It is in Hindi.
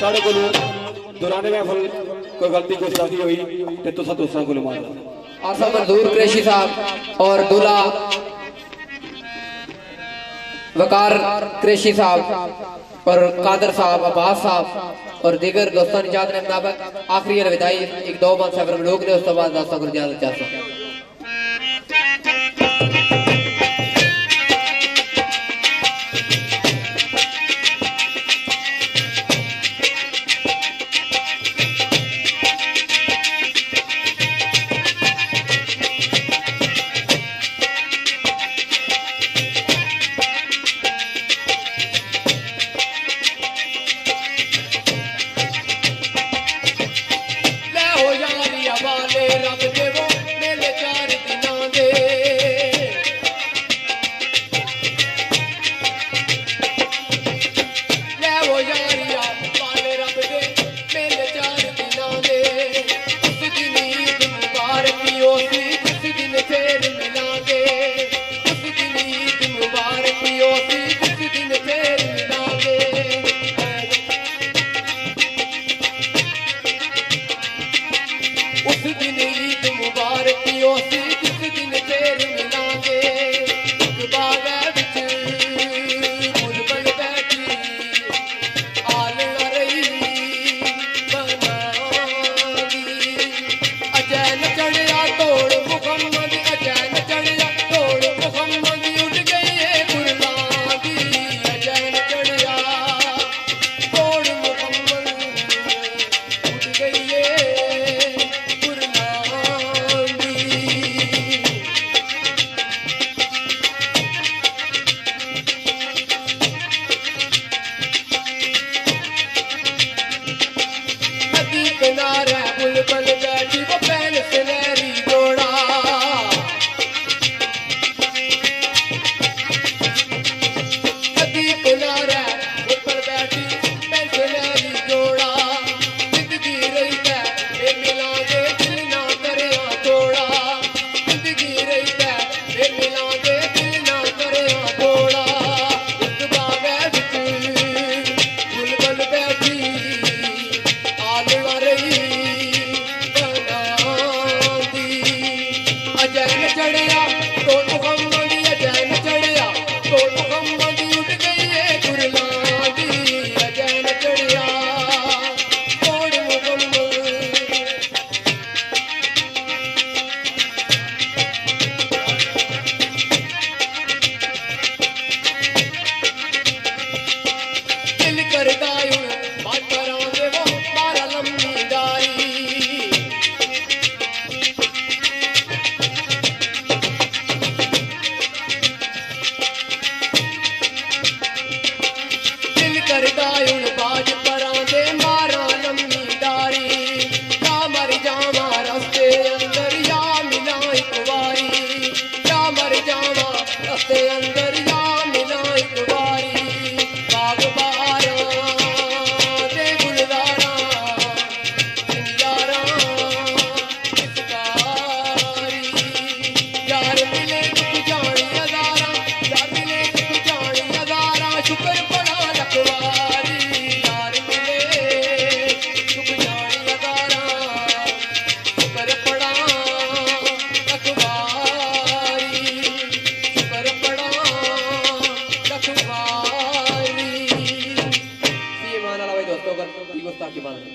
साढ़े को दौरान महफल कोई गलती हुई तो तुसा को मार आसा साहब और दूल्हा वकार साहब और कादर साहब, अब्बास साहब और दीगर दोस्तों ने इजाज़त मुताबिक आखिरी अलविदाई एक दो बार सफ़र लोग ने उस तो बाद दोस्तों को इजाज़त चाहता उस दिन जावा ਸੱਚ ਬੰਦ